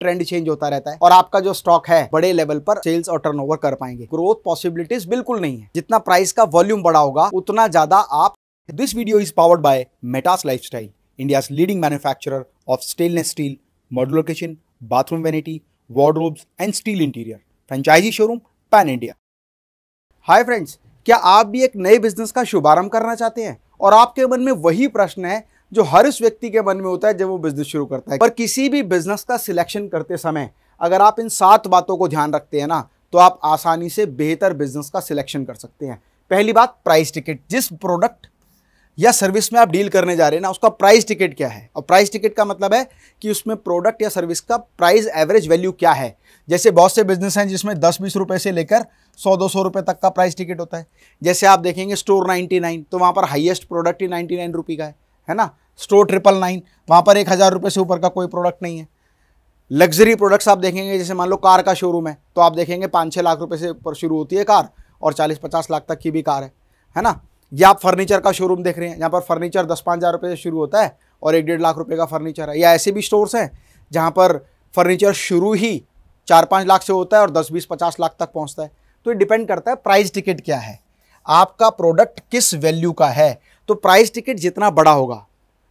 Trend change होता रहता है और आपका जो स्टॉक है बड़े लेवल पर सेल्स और टर्नओवर कर पाएँगे। ग्रोथ पॉसिबिलिटीज बिल्कुल नहीं है। जितना प्राइस का वॉल्यूम बड़ा होगा, उतना ज़्यादा आप this video is powered by Metas lifestyle India leading manufacturer of stainless steel modular kitchen bathroom vanity wardrobes and steel interior franchisee showroom pan India hi friends क्या आप भी एक नए बिज़नेस का शुभारंभ करना चाहते हैं? और आपके मन में वही प्रश्न है जो हर उस व्यक्ति के मन में होता है जब वो बिज़नेस शुरू करता है। पर किसी भी बिज़नेस का सिलेक्शन करते समय अगर आप इन सात बातों को ध्यान रखते हैं ना तो आप आसानी से बेहतर बिज़नेस का सिलेक्शन कर सकते हैं। पहली बात प्राइस टिकट जिस प्रोडक्ट या सर्विस में आप डील करने जा रहे हैं ना, उसका प्राइस टिकट क्या है? और प्राइस टिकट का मतलब है कि उसमें प्रोडक्ट या सर्विस का प्राइस एवरेज वैल्यू क्या है? जैसे बहुत से बिज़नेस हैं जिसमें दस बीस रुपए से लेकर सौ दो सौ रुपये तक का प्राइस टिकट होता है। जैसे आप देखेंगे स्टोर नाइन्टी नाइन तो वहाँ पर हाइएस्ट प्रोडक्ट ही नाइन्टी नाइन रुपये का है। है ना? स्टोर ट्रिपल नाइन वहाँ पर एक हज़ार रुपये से ऊपर का कोई प्रोडक्ट नहीं है। लग्जरी प्रोडक्ट्स आप देखेंगे, जैसे मान लो कार का शोरूम है तो आप देखेंगे पाँच छः लाख रुपये से ऊपर शुरू होती है कार, और चालीस पचास लाख तक की भी कार है। है ना? या आप फर्नीचर का शोरूम देख रहे हैं यहाँ पर फर्नीचर दस पाँच हज़ार रुपये से शुरू होता है, और एक डेढ़ लाख रुपये का फर्नीचर है। या ऐसे भी स्टोर्स हैं, जहाँ पर फर्नीचर शुरू ही चार पाँच लाख से होता है और दस, बीस, पचास लाख तक पहुँचता है। तो ये डिपेंड करता है प्राइस टिकट क्या है? आपका प्रोडक्ट किस वैल्यू का है? तो प्राइस टिकट जितना बड़ा होगा,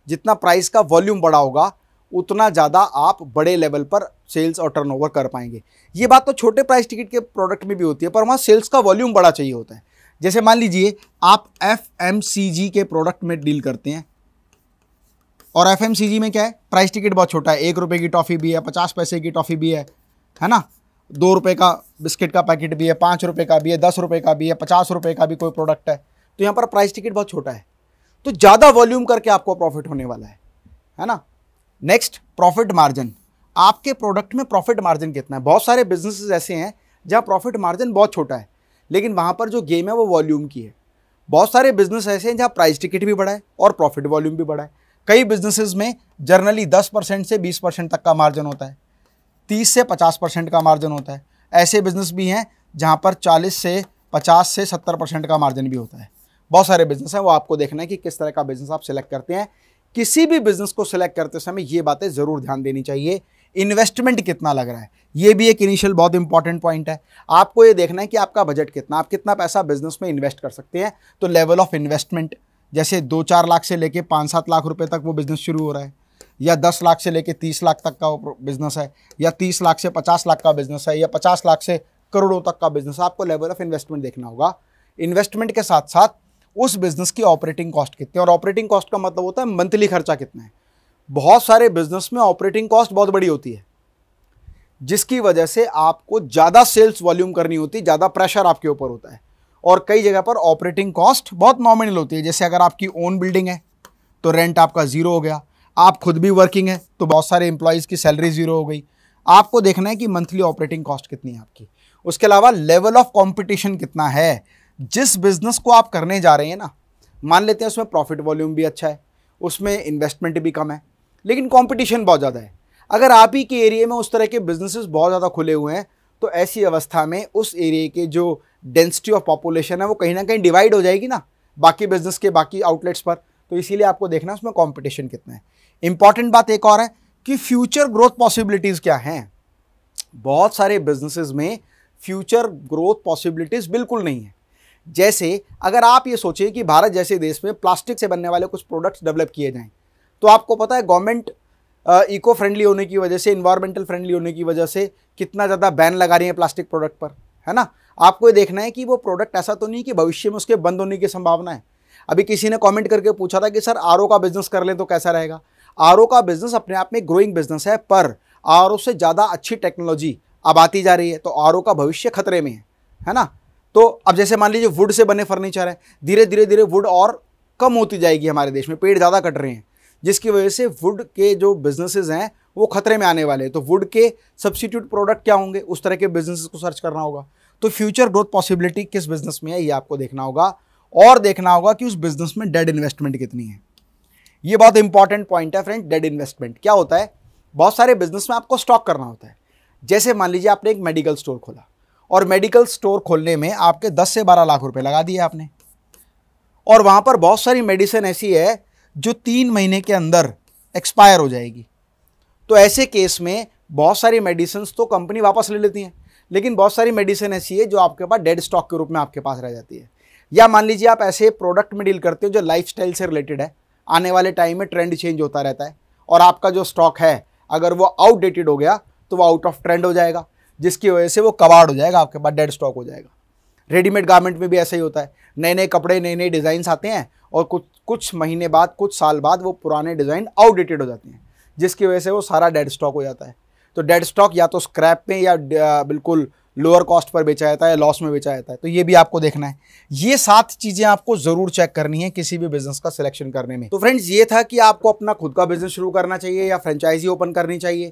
जितना प्राइस का वॉल्यूम बड़ा होगा, उतना ज़्यादा आप बड़े लेवल पर सेल्स और टर्नओवर कर पाएँगे। ये बात तो छोटे प्राइस टिकट के प्रोडक्ट में भी होती है, पर वहाँ सेल्स का वॉल्यूम बड़ा चाहिए होता है। जैसे मान लीजिए, आप एफएमसीजी के प्रोडक्ट में डील करते हैं, और एफएमसीजी में क्या है? प्राइस टिकट बहुत छोटा है, एक रुपये की टॉफ़ी भी है, पचास पैसे की टॉफ़ी भी है है ना? दो रुपये का बिस्किट का पैकेट भी है, पाँच रुपये का भी है, दस रुपये का भी है, पचास रुपये का भी कोई प्रोडक्ट है। तो यहाँ पर प्राइस टिकट बहुत छोटा है। तो ज़्यादा वॉल्यूम करके आपको प्रॉफिट होने वाला है है ना? नेक्स्ट प्रॉफिट मार्जिन आपके प्रोडक्ट में प्रॉफिट मार्जिन कितना है? बहुत सारे बिजनेसेस ऐसे हैं जहाँ प्रॉफिट मार्जिन बहुत छोटा है, लेकिन वहाँ पर जो गेम है वो वॉल्यूम की है। बहुत सारे बिज़नेस ऐसे हैं जहाँ प्राइस टिकट भी बढ़ा है और प्रॉफिट वॉल्यूम भी बढ़ा है। कई बिजनेसेस में जर्नली दस परसेंट से बीस परसेंट तक का मार्जिन होता है, तीस से पचास परसेंट का मार्जिन होता है। ऐसे बिज़नेस भी हैं जहाँ पर चालीस से पचास से सत्तर परसेंट का मार्जिन भी होता है। बहुत सारे बिज़नेस हैं, वो आपको देखना है कि किस तरह का बिज़नेस आप सिलेक्ट करते हैं। किसी भी बिज़नेस को सिलेक्ट करते समय ये बातें ज़रूर ध्यान देनी चाहिए। इन्वेस्टमेंट कितना लग रहा है? ये भी एक इनिशियल बहुत इंपॉर्टेंट पॉइंट है। आपको ये देखना है कि आपका बजट कितना, आप कितना पैसा बिज़नेस में इन्वेस्ट कर सकते हैं। तो लेवल ऑफ़ इन्वेस्टमेंट जैसे दो चार लाख से लेके पाँच सात लाख रुपए तक वो बिज़नेस शुरू हो रहा है, या दस लाख से लेके तीस लाख तक का बिज़नेस है, या तीस लाख से पचास लाख का बिज़नेस है, या पचास लाख से करोड़ों तक का बिज़नेस आपको लेवल ऑफ़ इन्वेस्टमेंट देखना होगा। इन्वेस्टमेंट के साथ साथ उस बिज़नेस की ऑपरेटिंग कॉस्ट कितनी और ऑपरेटिंग कॉस्ट का मतलब होता है मंथली खर्चा कितना है। बहुत सारे बिज़नेस में ऑपरेटिंग कॉस्ट बहुत बड़ी होती है, जिसकी वजह से आपको ज़्यादा सेल्स वॉल्यूम करनी होती है, ज़्यादा प्रेशर आपके ऊपर होता है। और कई जगह पर ऑपरेटिंग कॉस्ट बहुत नॉमिनल होती है, जैसे अगर आपकी ओन बिल्डिंग है तो रेंट आपका ज़ीरो हो गया, आप खुद भी वर्किंग है तो बहुत सारे एम्प्लॉयज़ की सैलरी ज़ीरो हो गई। आपको देखना है कि मंथली ऑपरेटिंग कॉस्ट कितनी है आपकी। उसके अलावा लेवल ऑफ़ कॉम्पिटिशन कितना है जिस बिज़नेस को आप करने जा रहे हैं ना, मान लेते हैं उसमें प्रॉफिट वॉल्यूम भी अच्छा है, उसमें इन्वेस्टमेंट भी कम है, लेकिन कंपटीशन बहुत ज़्यादा है। अगर आप ही के एरिए में उस तरह के बिजनेसेस बहुत ज़्यादा खुले हुए हैं तो ऐसी अवस्था में उस एरिए के जो डेंसिटी ऑफ़ पॉपुलेशन है, वो कहीं ना कहीं डिवाइड हो जाएगी ना, बाकी बिज़नेस के, बाकी आउटलेट्स पर। तो इसीलिए आपको देखना है उसमें कॉम्पिटिशन कितना है। इंपॉर्टेंट बात एक और है कि फ्यूचर ग्रोथ पॉसिबिलिटीज़ क्या हैं? बहुत सारे बिजनेसेस में फ्यूचर ग्रोथ पॉसिबिलिटीज़ बिल्कुल नहीं है। जैसे अगर आप ये सोचें कि भारत जैसे देश में प्लास्टिक से बनने वाले कुछ प्रोडक्ट्स डेवलप किए जाएँ तो आपको पता है गवर्नमेंट इको फ्रेंडली होने की वजह से इन्वायरमेंटल फ्रेंडली होने की वजह से कितना ज़्यादा बैन लगा रही है प्लास्टिक प्रोडक्ट पर, है ना? आपको ये देखना है कि वो प्रोडक्ट ऐसा तो नहीं कि भविष्य में उसके बंद होने की संभावना है। अभी किसी ने कमेंट करके पूछा था कि, सर आरओ का बिज़नेस कर लें तो कैसा रहेगा? आरओ का बिज़नेस अपने आप में ग्रोइंग बिज़नेस है, पर आरओ से ज़्यादा अच्छी टेक्नोलॉजी अब आती जा रही है तो आरओ का भविष्य खतरे में है है ना? तो अब जैसे मान लीजिए वुड से बने फर्नीचर है, धीरे धीरे धीरे वुड और कम होती जाएगी हमारे देश में, पेड़ ज़्यादा कट रहे हैं, जिसकी वजह से वुड के जो बिजनेसेस हैं, वो खतरे में आने वाले हैं। तो वुड के सब्सिट्यूट प्रोडक्ट क्या होंगे? उस तरह के बिज़नेस को सर्च करना होगा। तो फ्यूचर ग्रोथ पॉसिबिलिटी किस बिज़नेस में है, ये आपको देखना होगा। और देखना होगा कि उस बिज़नेस में डेड इन्वेस्टमेंट कितनी है। ये बहुत इंपॉर्टेंट पॉइंट है फ्रेंड डेड इन्वेस्टमेंट क्या होता है? बहुत सारे बिज़नेस में आपको स्टॉक करना होता है। जैसे मान लीजिए आपने एक मेडिकल स्टोर खोला। और मेडिकल स्टोर खोलने में आपके 10 से 12 लाख रुपए लगा दिए आपने। और वहाँ पर बहुत सारी मेडिसिन ऐसी है जो तीन महीने के अंदर एक्सपायर हो जाएगी। तो ऐसे केस में बहुत सारी मेडिसिन तो कंपनी वापस ले लेती हैं, लेकिन बहुत सारी मेडिसिन ऐसी है जो आपके पास डेड स्टॉक के रूप में आपके पास रह जाती है। या मान लीजिए आप ऐसे प्रोडक्ट में डील करते हो जो लाइफ से रिलेटेड है, आने वाले टाइम में ट्रेंड चेंज होता रहता है, और आपका जो स्टॉक है, अगर वो आउटडेटेड हो गया तो वो आउट ऑफ़ ट्रेंड हो जाएगा। जिसकी वजह से वो कबाड़ हो जाएगा आपके पास डेड स्टॉक हो जाएगा। रेडीमेड गारमेंट में भी ऐसा ही होता है। नए नए कपड़े नए नए डिज़ाइंस आते हैं और कुछ कुछ महीने बाद, कुछ साल बाद वो पुराने डिज़ाइन आउटडेटेड हो जाते हैं, जिसकी वजह से वो सारा डेड स्टॉक हो जाता है। तो डेड स्टॉक या तो स्क्रैप में या बिल्कुल लोअर कॉस्ट पर बेचा जाता है लॉस में बेचा जाता है। तो ये भी आपको देखना है। ये सात चीज़ें आपको ज़रूर चेक करनी है किसी भी बिज़नेस का सिलेक्शन करने में। तो फ्रेंड्स ये था कि आपको अपना खुद का बिज़नेस शुरू करना चाहिए या फ्रेंचाइजी ओपन करनी चाहिए।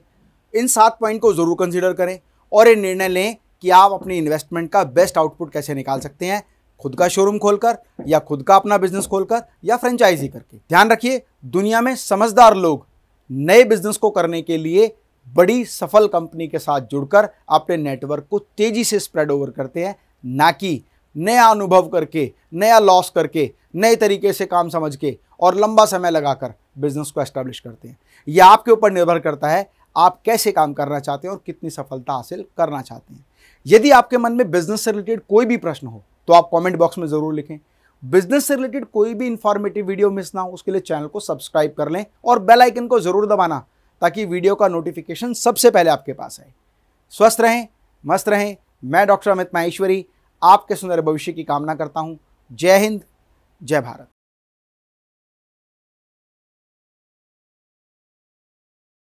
इन सात पॉइंट को ज़रूर कंसिडर करें। और ये निर्णय लें कि आप अपनी इन्वेस्टमेंट का बेस्ट आउटपुट कैसे निकाल सकते हैं, खुद का शोरूम खोलकर या खुद का अपना बिज़नेस खोलकर या फ्रेंचाइजी करके। ध्यान रखिए, दुनिया में समझदार लोग नए बिज़नेस को करने के लिए बड़ी सफल कंपनी के साथ जुड़कर अपने नेटवर्क को तेज़ी से स्प्रेड ओवर करते हैं, ना कि नया अनुभव करके, नया लॉस करके, नए तरीके से काम समझ के और लंबा समय लगाकर बिज़नेस को एस्टेब्लिश करते हैं। यह आपके ऊपर निर्भर करता है आप कैसे काम करना चाहते हैं और कितनी सफलता हासिल करना चाहते हैं। यदि आपके मन में बिज़नेस से रिलेटेड कोई भी प्रश्न हो तो आप कमेंट बॉक्स में ज़रूर लिखें। बिज़नेस से रिलेटेड कोई भी इंफॉर्मेटिव वीडियो मिस ना हो, उसके लिए चैनल को सब्सक्राइब कर लें और बेल आइकन को ज़रूर दबाना, ताकि वीडियो का नोटिफिकेशन सबसे पहले आपके पास आए। स्वस्थ रहें, मस्त रहें। मैं डॉक्टर अमित माहेश्वरी, आपके सुंदर भविष्य की कामना करता हूँ। जय हिंद, जय भारत।